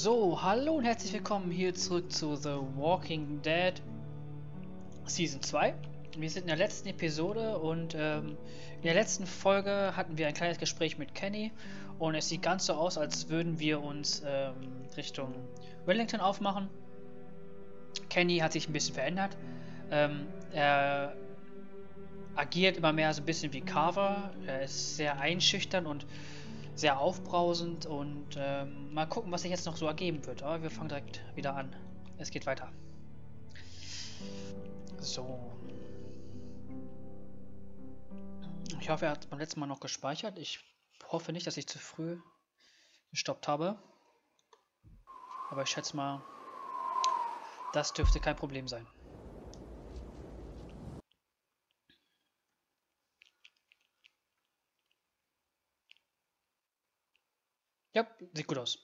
So, hallo und herzlich willkommen hier zurück zu The Walking Dead Season 2. Wir sind in der letzten Episode und ähm, in der letzten Folge hatten wir ein kleines Gespräch mit Kenny und es sieht ganz so aus, als würden wir uns ähm, Richtung Wellington aufmachen. Kenny hat sich ein bisschen verändert. Ähm, er agiert immer mehr so ein bisschen wie Carver. Er ist sehr einschüchtern und sehr aufbrausend und ähm, mal gucken, was sich jetzt noch so ergeben wird. Aber wir fangen direkt wieder an. Es geht weiter. So. Ich hoffe, er hat beim letzten Mal noch gespeichert. Ich hoffe nicht, dass ich zu früh gestoppt habe. Aber ich schätze mal, das dürfte kein Problem sein. Ja, sieht gut aus.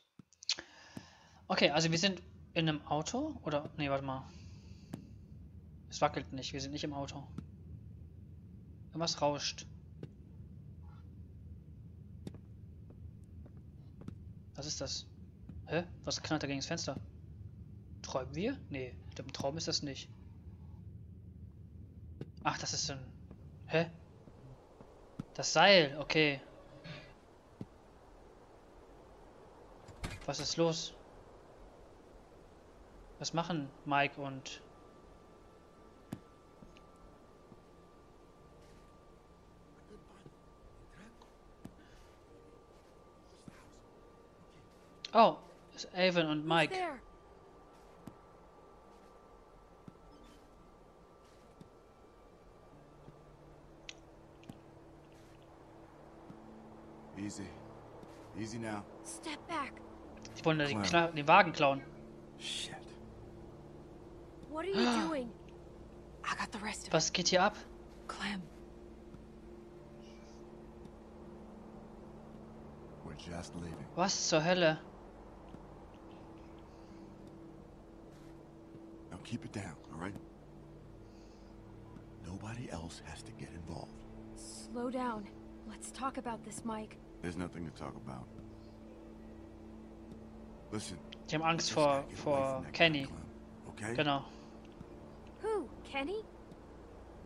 Okay, also wir sind in einem Auto oder nee, warte mal. Es wackelt nicht, wir sind nicht im Auto. Irgendwas rauscht. Was ist das? Hä? Was knallt da gegen das Fenster? Träumen wir? Nee, im Traum ist das nicht. Ach, das ist ein... Hä? Das Seil, okay. Was ist los? Was machen Mike und... Oh, ist Avon und Mike. Easy. Easy now. Step back. Die wollen den. Kla den Wagen klauen. Shit. What are you doing? I got the rest of Was geht hier ab? Clem, We're just leaving. Was zur Hölle? Now keep it down, all right? Nobody else has to get involved. slow down. Let's talk about this, Mike. There's nothing to talk about. Listen. Die haben Angst vor, vor Kenny. Okay? Genau. Who? Kenny?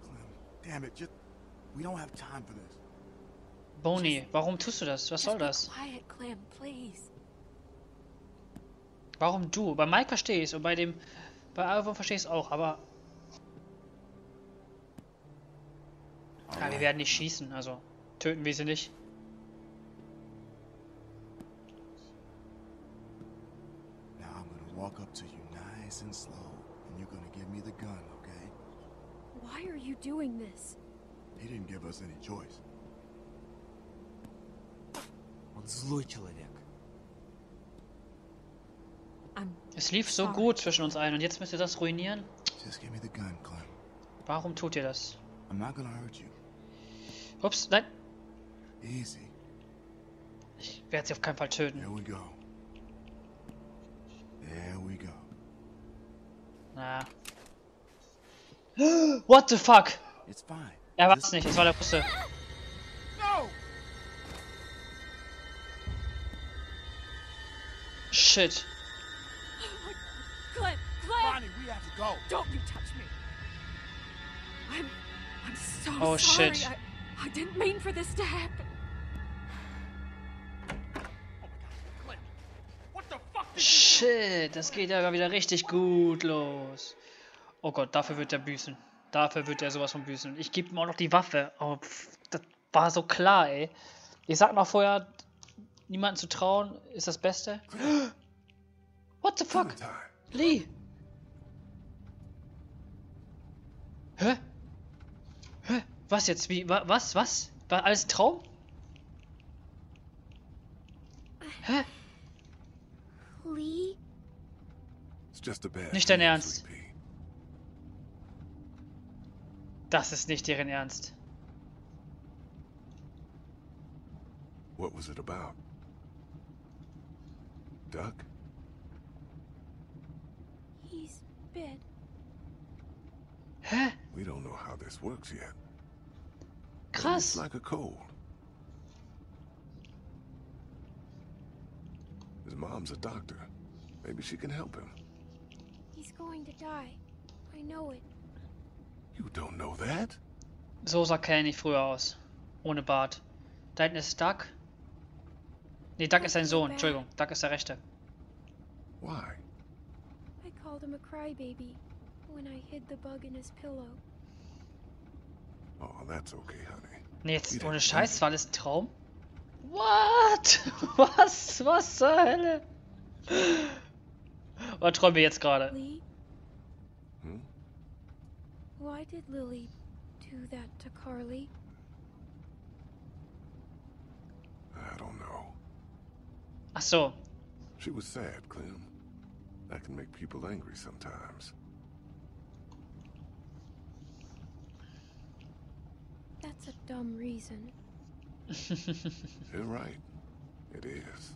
Clem, damn it, just we don't have time for this. Boni, warum tust du das? Was soll das? quiet, Clem, please. Warum du? Bei Mike verstehe ich es und bei dem. Bei Alvin verstehe ich es auch, aber. Ja, wir werden nicht schießen, also. Töten wir sie nicht. Now I'm gonna walk up to you nice and slow, and you're gonna give me the gun, okay? Why are you doing this? He didn't give us any choice. Он злой человек. I'm Es lief so Sorry. gut zwischen uns allen und jetzt müsst ihr das ruinieren? Just give me the gun, Clem. Warum tut ihr das? I'm not gonna hurt you. Ups, nein. Easy. Ich werde sie auf keinen Fall töten. There we go. There. Na. What the fuck? It's fine. Er war's nicht, es war der Russe. No! Shit. Clem, Clem! Bonnie, we have to go. Don't you touch me. I'm I'm so Oh, sorry. shit. I, I didn't mean for this to happen. Shit, das geht ja wieder richtig gut los. Oh Gott, dafür wird er büßen. Dafür wird er sowas von büßen. Ich gebe ihm auch noch die Waffe. Oh, pff, das war so klar, ey. Ich sag noch vorher, niemanden zu trauen ist das Beste. What the fuck? Lee! Hä? Hä? Was jetzt? Wie? wa- Was? Was? War alles ein Traum? Hä? Lee? It's just a bad Nicht dein Ernst. Das ist nicht deren Ernst. What was it about? Duck? He's bit. Hä? We don't know how this works yet. Krass. It's like a cold. Mom's a doctor. Maybe she can help him. He's going to die. I know it. You don't know that? So sah Kenny früher aus. Ohne Bart. Da hinten ist Duck. Nee, Duck ist sein Sohn. Entschuldigung, Duck ist der Rechte. Why? I called him a crybaby when I hid the bug in his pillow. Oh, that's okay, honey. Nee, jetzt ohne Scheiß, war das ein Traum? What? Was? Was zur Hölle? Was träumen wir jetzt gerade? Lee, Hmm? why did Lily do that to Carly? I don't know. Ach so. She was sad, Clem. That can make people angry sometimes. That's a dumb reason. You're right. It is.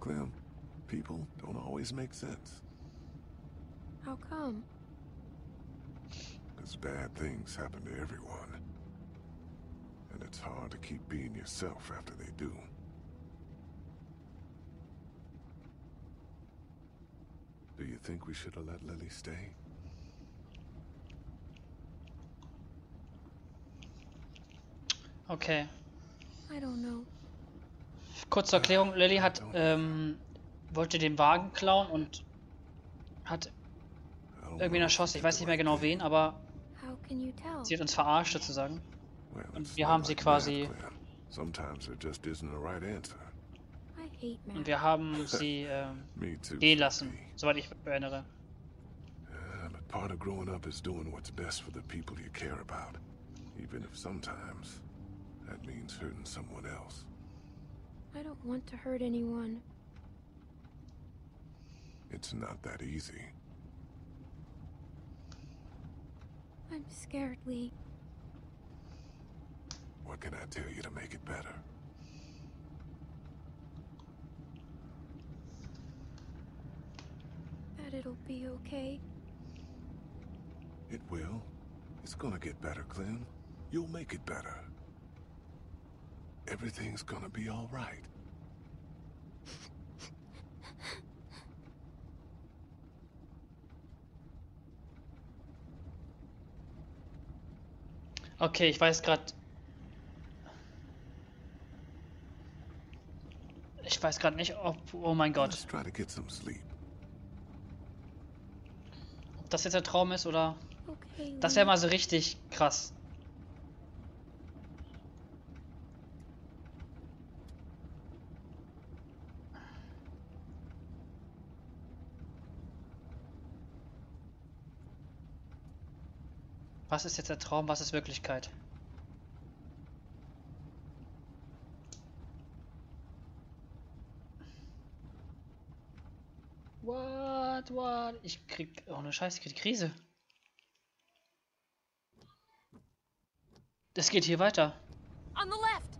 Clem, people don't always make sense. How come? Because bad things happen to everyone. And it's hard to keep being yourself after they do. Do you think we should have let Lily stay? Okay. I don't know. Kurze Erklärung, Lilly hat, ähm, wollte den Wagen klauen und hat I don't irgendwen know erschossen. Ich weiß nicht mehr genau wen, aber sie hat uns verarscht sozusagen. Und wir haben sie quasi- math, Clem. Sometimes there just isn't a right answer. I hate Und wir haben sie ähm, gehen lassen, soweit ich mich erinnere. Part of growing up is doing what's best for the people you care about. Even if sometimes that means hurting someone else. I don't want to hurt anyone. It's not that easy. I'm scared, Lee. What can I tell you to make it better? That it'll be okay. It will. It's gonna get better, Clem. You'll make it better. Everything's gonna be all right. Okay, ich weiß gerade. Ich weiß gerade nicht, ob. Oh mein Gott. Let's try to get some sleep. Ob das jetzt der Traum ist oder. Okay, Das wäre mal so richtig krass. Was ist jetzt der Traum, was ist Wirklichkeit? What, what? Ich krieg. Oh ne Scheiße, ich krieg die Krise. Das geht hier weiter. On the left!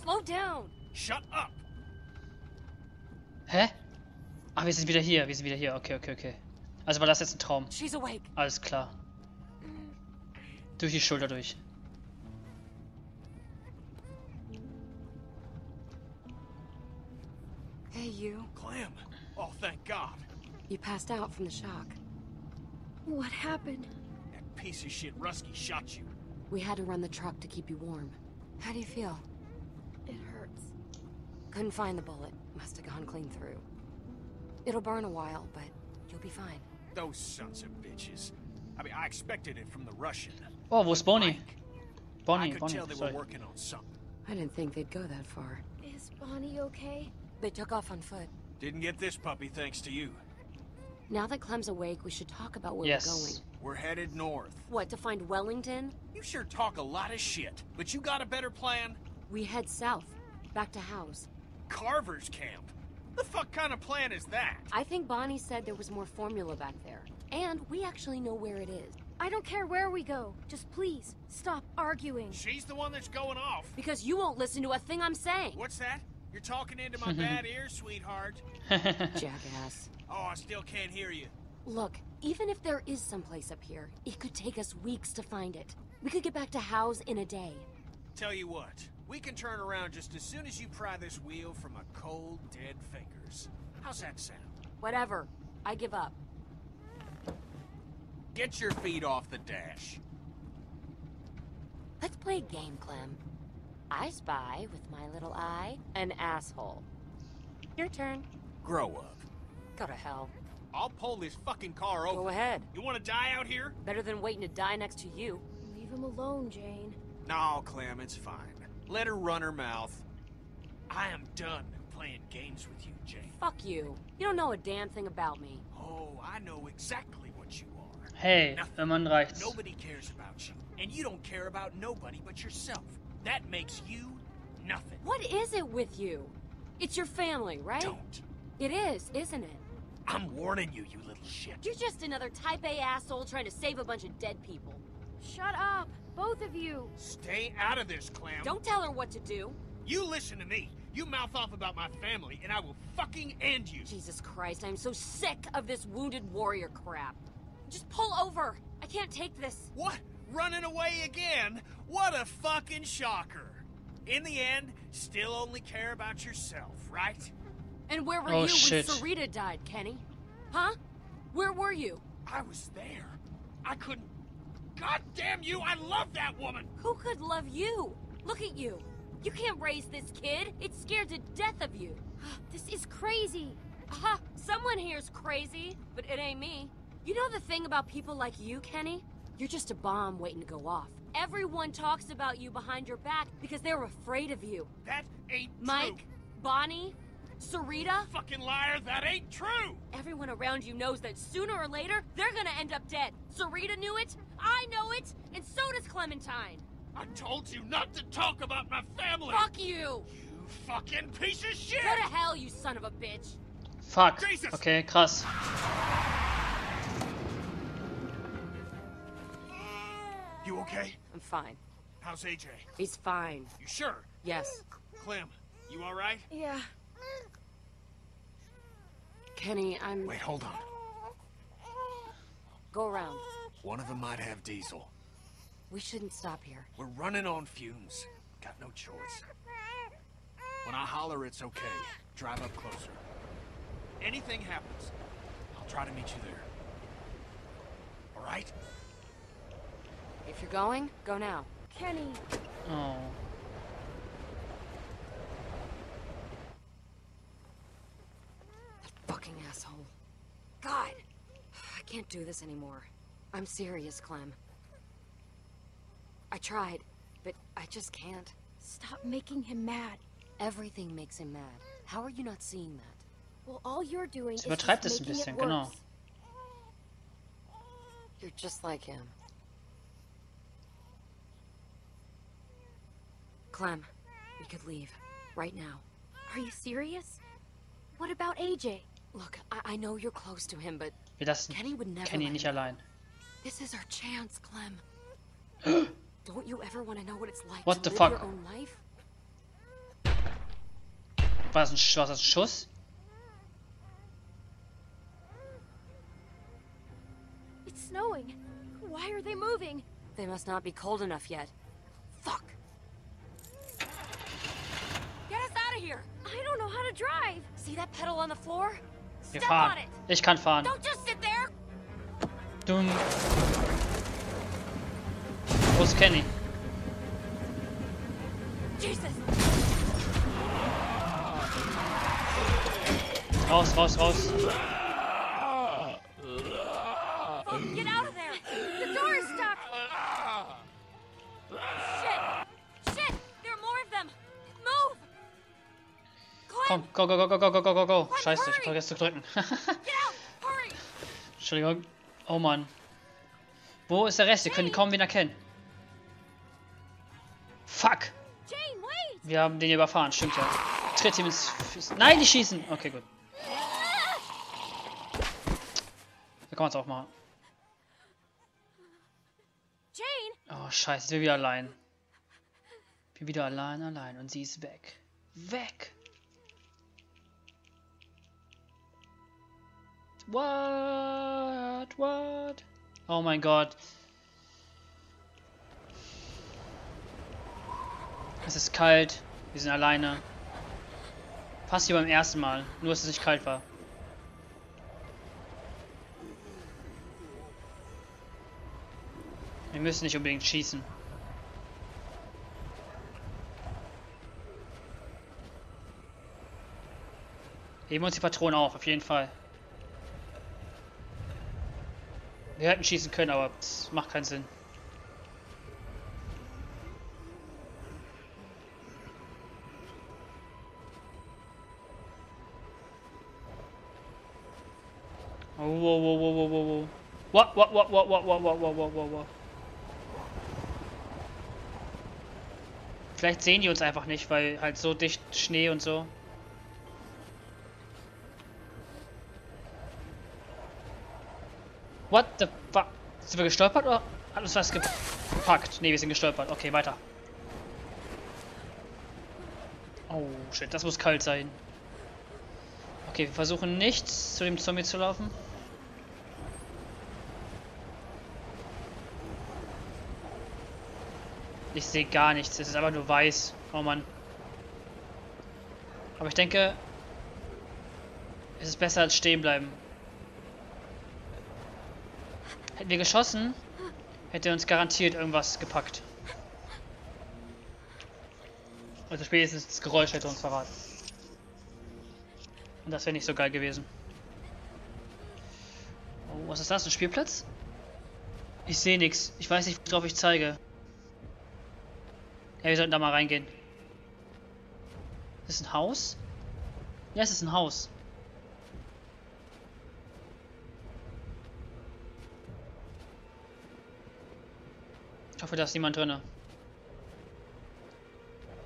Slow down! Shut up! Hä? Ah, wir sind wieder hier. Wir sind wieder hier. Okay, okay, okay. Also war das jetzt ein Traum. She's awake. Alles klar. Durch die Schulter durch. Hey, you. Clem! Oh, thank God! You passed out from the shock. What happened? That piece of shit Rusky shot you. We had to run the truck to keep you warm. How do you feel? It hurts. Couldn't find the bullet. Must have gone clean through. It'll burn a while, but you'll be fine. Those sons of bitches. I mean, I expected it from the Russian. Oh, wo ist Bonnie? Mike, I Bonnie, could Bonnie, tell they sorry. were working on something. I didn't think they'd go that far. Is Bonnie okay? They took off on foot. Didn't get this puppy thanks to you. Now that Clem's awake, we should talk about where Yes. we're going. We're headed north. What, to find Wellington? You sure talk a lot of shit, but you got a better plan? We head south. Back to house. Carver's camp. What the fuck kind of plan is that? I think Bonnie said there was more formula back there. And we actually know where it is. I don't care where we go. Just please, stop arguing. She's the one that's going off. Because you won't listen to a thing I'm saying. What's that? You're talking into my bad ear, sweetheart. Jackass. Oh, I still can't hear you. Look, even if there is someplace up here, it could take us weeks to find it. We could get back to Howe's in a day. Tell you what, We can turn around just as soon as you pry this wheel from my cold, dead fingers. How's that sound? Whatever. I give up. Get your feet off the dash. Let's play a game, Clem. I spy with my little eye an asshole. Your turn. Grow up. Go to hell. I'll pull this fucking car over. Go ahead. You want to die out here? Better than waiting to die next to you. Leave him alone, Jane. No, Clem, it's fine. Let her run her mouth. I am done playing games with you, Jane. Fuck you. You don't know a damn thing about me. Oh, I know exactly what you are. Hey, Nothing. irgendwann reicht's. Nobody cares about you, and you don't care about nobody but yourself. That makes you nothing. What is it with you? It's your family, right? Don't. It is, isn't it? I'm warning you, you little shit. You're just another type A asshole trying to save a bunch of dead people. Shut up, both of you. Stay out of this, Clem. Don't tell her what to do. You listen to me. You mouth off about my family, and I will fucking end you. Jesus Christ, I'm so sick of this wounded warrior crap. Just pull over. I can't take this. What? Running away again? What a fucking shocker. In the end, still only care about yourself, right? And where were Oh, you shit. when Sarita died, Kenny? Huh? Where were you? I was there. I couldn't. God damn you, I love that woman! Who could love you? Look at you. You can't raise this kid. It's scared to death of you. This is crazy. Aha! Someone here's crazy, but it ain't me. You know the thing about people like you, Kenny? You're just a bomb waiting to go off. Everyone talks about you behind your back because they're afraid of you. That ain't Mike, true. Bonnie, Sarita, Fucking liar, that ain't true! everyone around you knows that sooner or later they're gonna end up dead. Sarita knew it, I know it, and so does Clementine. I told you not to talk about my family! Fuck you! You fucking piece of shit! Go to hell, you son of a bitch! Fuck. Jesus. Okay, krass. You okay? I'm fine. How's AJ? He's fine. You sure? Yes. Clem, you alright? Yeah. Kenny, I'm. Wait, hold on. Go around. One of them might have diesel. We shouldn't stop here. We're running on fumes. Got no choice. When I holler it's okay, drive up closer. Anything happens, I'll try to meet you there. Alright? If you're going, go now. Kenny. Oh. Fucking asshole. God! I can't do this anymore. I'm serious, Clem. I tried, but I just can't. Stop making him mad. Everything makes him mad. How are you not seeing that? Well, all you're doing Sie is just übertreibt es ein making bisschen, it genau. worse. You're just like him. Clem, we could leave. Right now. Are you serious? What about AJ? Look, I, I know you're close to him, but Wir lassen Kenny would never Kenny let nicht him. allein. This is our chance, Clem. Don't you ever want to know what it's like What to the live fuck? your own life? War das ein, Sch- war das ein Schuss? It's snowing. Why are they moving? They must not be cold enough yet. Fuck! Get us out of here! I don't know how to drive. See that pedal on the floor? Wir fahren. Ich kann fahren. Dumm. Wo ist Kenny? Raus, raus, raus. Komm, Clem! go, go, go, go, go, go, go, go. Scheiße, ich hab vergessen zu drücken. Entschuldigung. Oh Mann. Wo ist der Rest? Wir können kaum wen erkennen. Fuck. Wir haben den überfahren, stimmt ja. Tritt ihm ins Füß. Nein, die schießen. Okay, gut. Da kann man es auch machen. Jane. Oh, scheiße, wir wieder allein. Wir wieder allein, allein. Und sie ist weg. Weg. What? What? Oh mein Gott. Es ist kalt. Wir sind alleine. Fast wie beim ersten Mal. Nur, dass es nicht kalt war. Wir müssen nicht unbedingt schießen. Heben uns die Patronen auf, auf jeden Fall. Wir hätten schießen können, aber es macht keinen Sinn. Oh, whoa, whoa, whoa, whoa, whoa, whoa. What, what, what, what, what, what, what, what, what, what, what. Vielleicht sehen die uns einfach nicht, weil halt so dicht Schnee und so. What the fuck? Sind wir gestolpert oder hat uns was gepackt? Ne, wir sind gestolpert. Okay, weiter. Oh shit, das muss kalt sein. Okay, wir versuchen nicht zu dem Zombie zu laufen. Ich sehe gar nichts, es ist einfach nur weiß. Oh Mann. Aber ich denke, es ist besser als stehen bleiben. Hätten wir geschossen, hätte er uns garantiert irgendwas gepackt. Also spätestens das Geräusch hätte uns verraten. Und das wäre nicht so geil gewesen. Oh, was ist das? Ein Spielplatz? Ich sehe nichts. Ich weiß nicht, worauf ich zeige. Ja, wir sollten da mal reingehen. Ist das ein Haus? Ja, es ist ein Haus. Ich hoffe, da ist niemand drin.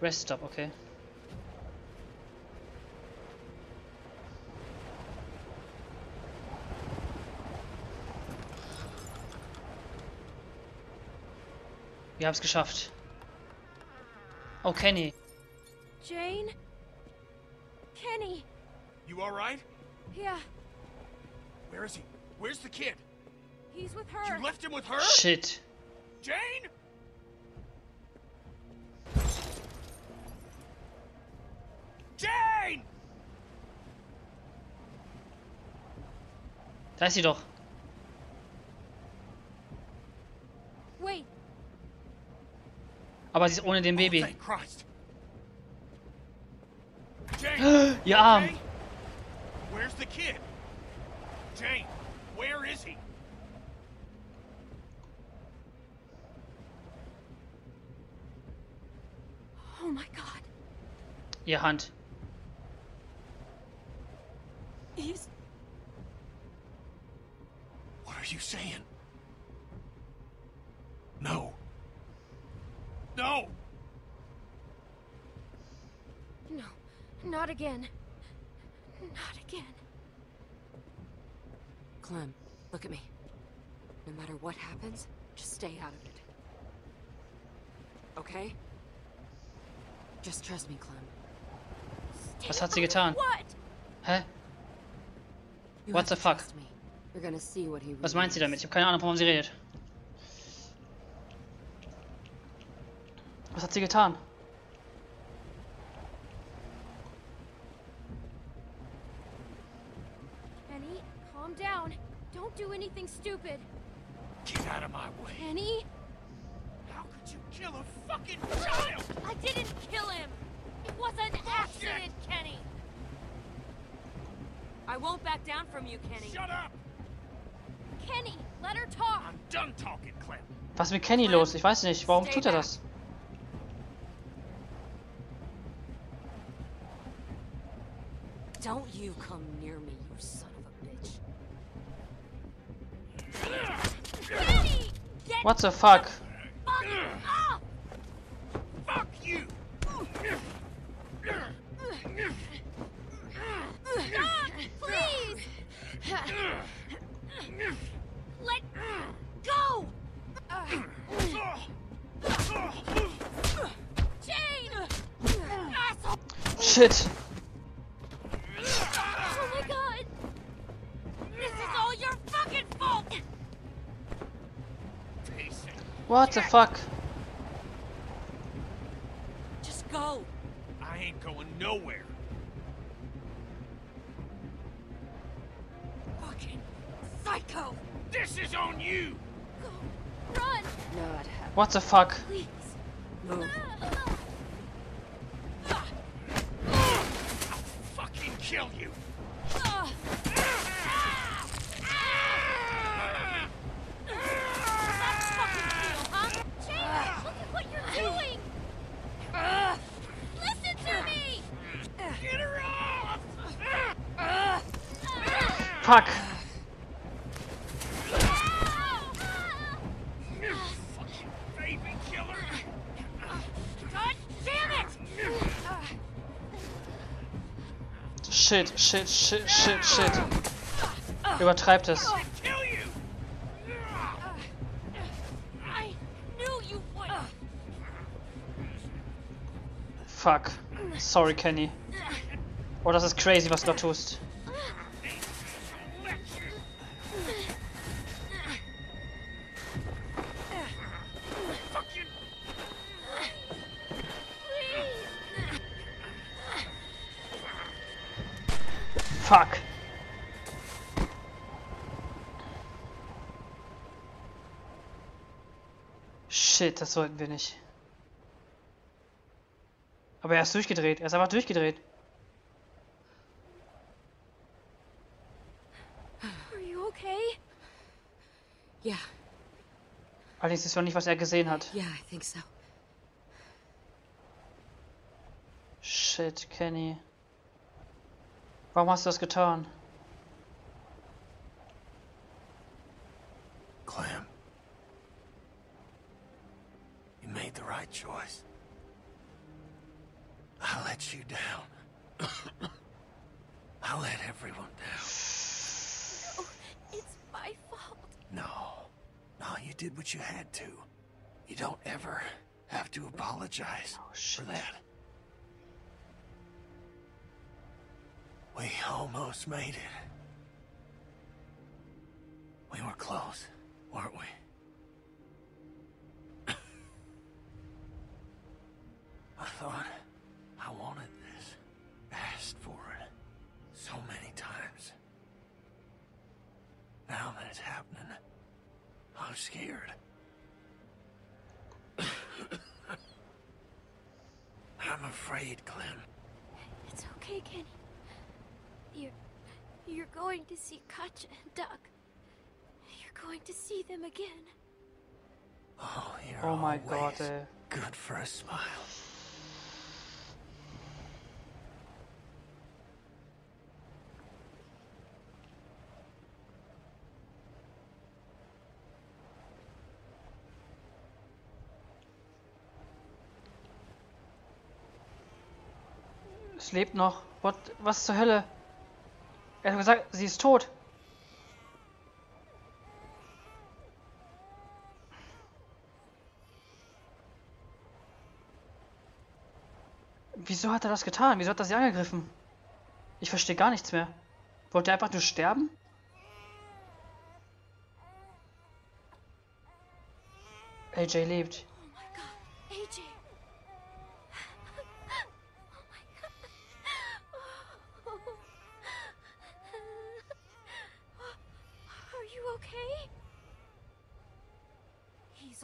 Rest Stop, okay. Wir haben es geschafft. Oh, Kenny. Jane? Kenny? You alright? Yeah, Where is he? Where's the kid? he's with her. You left him with her? Shit. Jane? Jane! Da ist sie doch. Wait, Aber sie ist ohne den Oh, Baby. thank Christ. Jane! Ihr Arm. Where's the kid? Jane, where is he? oh my god. Ihr Hand. He's. What are you saying? No. No! No, not again. Not again. Clem, look at me. No matter what happens, just stay out of it. Okay? Just trust me, Clem. Was hat sie getan? Hä? What the fuck? Was meint sie damit? Ich habe keine Ahnung, wovon sie redet. Was hat sie getan? Penny, calm down. Don't do anything stupid. Get out of my way. Penny? How could you kill a fucking child? I didn't kill him! It was an accident! I won't back down from you, Kenny. Shut up! Kenny, let her talk! I'm done talking, Clem. Was ist mit Kenny los? Ich weiß nicht. Warum tut er das? Don't you come near me, you son of a bitch. Kenny! What the fuck Let go! Jane! Asshole! Shit. Oh my god! This is all your fucking fault! What the fuck? Psycho! This is on you! Go. Run. Not happy. What the fuck? Please. Move. I'll fucking kill you! Ah. Shit, shit, shit, shit, shit. Übertreibt es. Fuck. Sorry, Kenny. Oh, das ist crazy, was du da tust. Fuck. Shit, das sollten wir nicht. Aber er ist durchgedreht. Er ist einfach durchgedreht. Are you okay? Yeah, Allerdings ist noch nicht, was er gesehen hat. yeah, I think so. Shit, Kenny. Warum hast du das getan? Clem. You made the right choice. I let you down. I let everyone down. Oh, it's my fault. No. No, you did what you had to. You don't ever have to apologize oh, for shit. that. We almost made it. We were close, weren't we? I thought I wanted this, asked for it so many times. Now that it's happening, I'm scared. I'm afraid, Clem. It's okay, Kenny. You're you're going to see Katja and Doug. You're going to see them again. Oh, you're Oh my god, ey. good for a smile. Es lebt noch. What? Was zur Hölle? Er hat gesagt, sie ist tot. Wieso hat er das getan? Wieso hat er sie angegriffen? Ich verstehe gar nichts mehr. Wollte er einfach nur sterben? AJ lebt. Oh my god, AJ.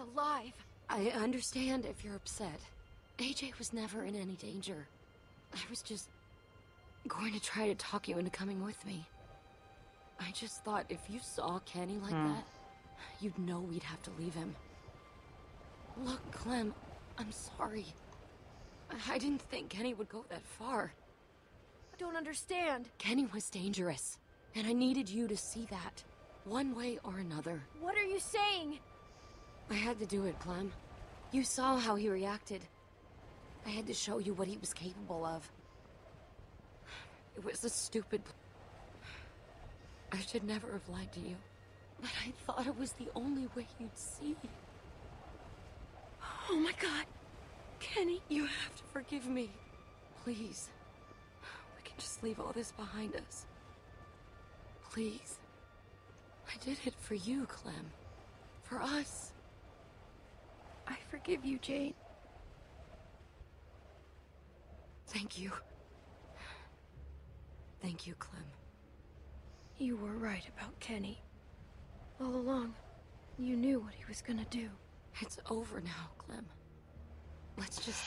Alive. I understand if you're upset. AJ was never in any danger. I was just going to try to talk you into coming with me. I just thought if you saw Kenny like hmm. that, you'd know we'd have to leave him. Look, Clem, I'm sorry. I- I didn't think Kenny would go that far. I don't understand. Kenny was dangerous, and I needed you to see that, one way or another. What are you saying? I had to do it, Clem. You saw how he reacted. I had to show you what he was capable of. It was a stupid. I should never have lied to you. But I thought it was the only way you'd see. Oh my god. Kenny, You have to forgive me. Please. We can just leave all this behind us. Please. I did it for you, Clem. For us. I forgive you, Jane. Thank you. Thank you, Clem. You were right about Kenny. All along, you knew what he was gonna do. It's over now, Clem. Let's just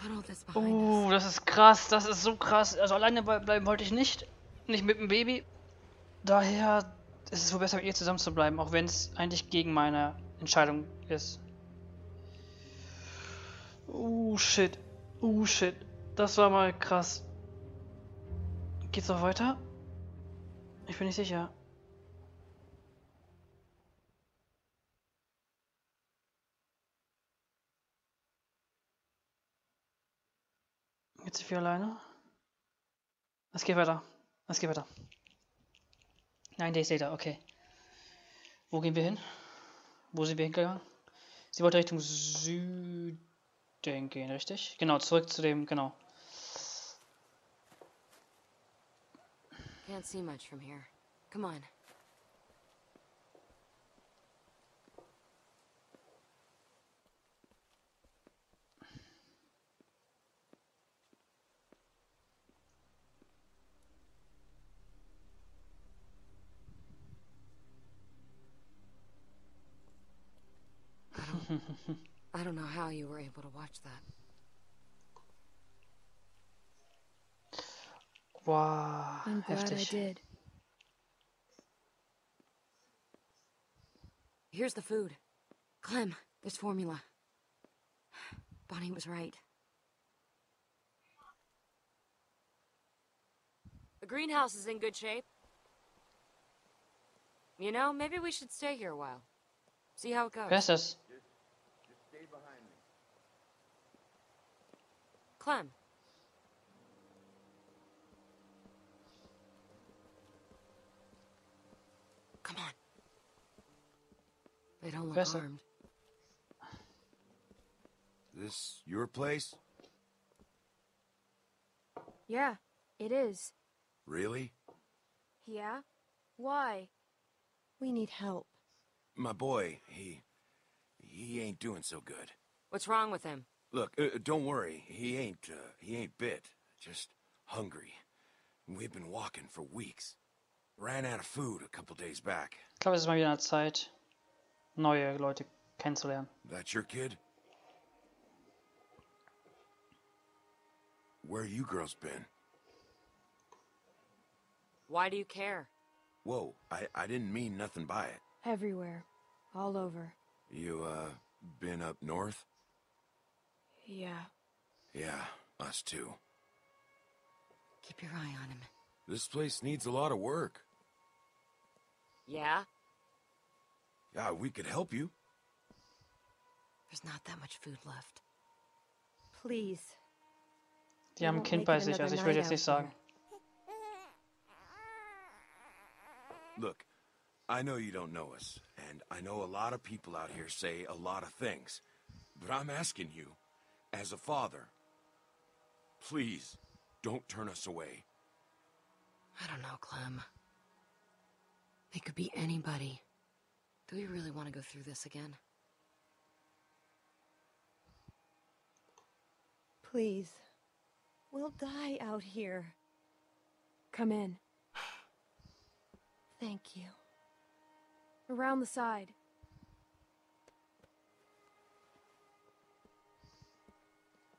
put all this behind us. Uh, das ist krass, das ist so krass. Also alleine blei- bleiben wollte ich nicht. Nicht mit dem Baby. Daher ist es wohl besser, mit ihr zusammen zu bleiben, auch wenn es eigentlich gegen meine Entscheidung ist. Uh, shit. Uh, shit. Das war mal krass. Geht's noch weiter? Ich bin nicht sicher. Jetzt sind wir alleine. Es geht weiter. Es geht weiter. Nein, Days later, okay. Wo gehen wir hin? Wo sind wir hingegangen? Sie wollte Richtung Süden gehen, richtig? Genau, zurück zu dem, genau. Can't see much from here. Come on. I don't, know how you were able to watch that. Wow, I'm glad I did. Here's the food. Clem, there's formula. Bonnie was right. The greenhouse is in good shape. You know, maybe we should stay here a while. See how it goes. Wer ist das? Clem. Come on. They don't look Besser. armed. This your place? Yeah, it is. Really? Yeah? Why? We need help. My boy, he... He ain't doing so good. What's wrong with him? Look, uh, don't worry. He ain't, uh, he ain't bit. Just hungry. We've been walking for weeks. Ran out of food a couple days back. Ich glaube, es ist mal wieder an der Zeit, neue Leute kennenzulernen. That your kid? Where you girls been? Why do you care? Whoa, I, I didn't mean nothing by it. Everywhere. All over. You, uh, been up north? Yeah. Yeah, us too. Keep your eye on him. This place needs a lot of work. Yeah? Yeah, we could help you. There's not that much food left. Please. Die haben ein Kind bei sich, also ich will night jetzt nicht sagen. Look, I know you don't know us, and I know a lot of people out here say a lot of things, but I'm asking you, as a father, please don't turn us away. I don't know, Clem. They could be anybody. Do we really want to go through this again? Please. We'll die out here. Come in. Thank you. Around the side.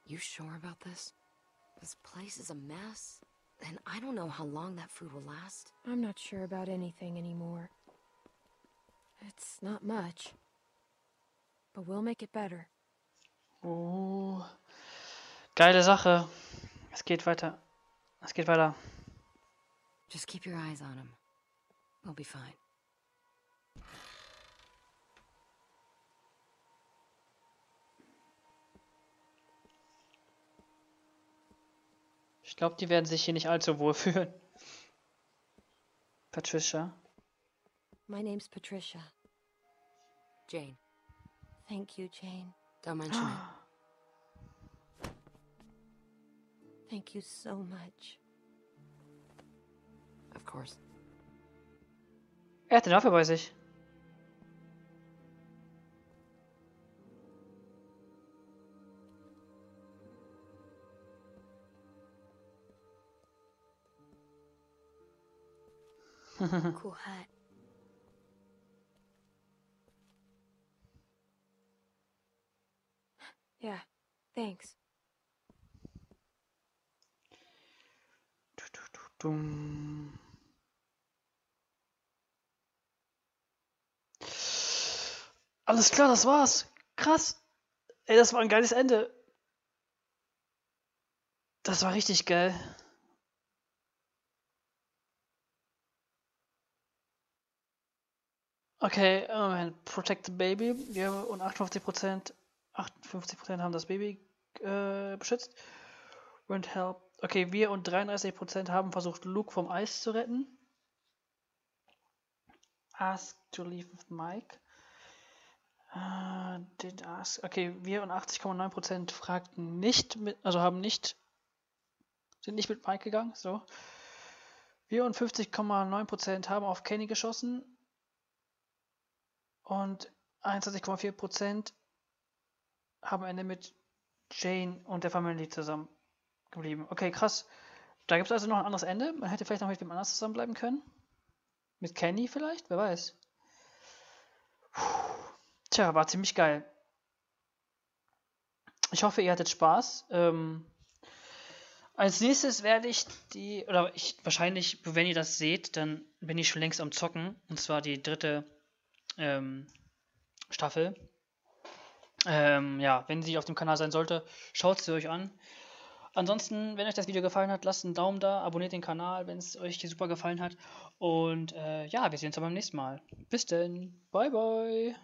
You sure about this? This place is a mess, and I don't know how long that food will last. I'm not sure about anything anymore. It's not much. But we'll make it better. Oh, geile Sache. Es geht weiter. Es geht weiter. Just keep your eyes on him. We'll be fine. Ich glaube, die werden sich hier nicht allzu wohl fühlen. Patricia. My name's Patricia. Jane, Thank you, Jane. don't mention it. Thank you so much. Of course. Er hat eine Waffe bei sich. Cool hat. Yeah, thanks. Alles klar, das war's. Krass. Ey, das war ein geiles Ende. Das war richtig geil. Okay, Moment. Protect the Baby. Wir haben und 58%, 58% haben das Baby äh, beschützt. Won't help. Okay, wir und 33% haben versucht, Luke vom Eis zu retten. Ask to leave with Mike. Uh, did ask. Okay, wir und 80,9% fragten nicht mit, also haben nicht, sind nicht mit Mike gegangen. So. Wir und 50,9% haben auf Kenny geschossen. Und 21,4% haben Ende mit Jane und der Familie zusammen geblieben. Okay, krass. Da gibt es also noch ein anderes Ende. Man hätte vielleicht noch mit wem anders zusammenbleiben können. Mit Kenny vielleicht? Wer weiß. Puh. Tja, war ziemlich geil. Ich hoffe, ihr hattet Spaß. Ähm, als nächstes werde ich die, oder ich wahrscheinlich, wenn ihr das seht, dann bin ich schon längst am Zocken. Und zwar die dritte ähm, Staffel. Ähm, ja, wenn sie auf dem Kanal sein sollte, schaut sie euch an. Ansonsten, wenn euch das Video gefallen hat, lasst einen Daumen da, abonniert den Kanal, wenn es euch super gefallen hat. Und äh, ja, wir sehen uns dann beim nächsten Mal. Bis denn. Bye, bye.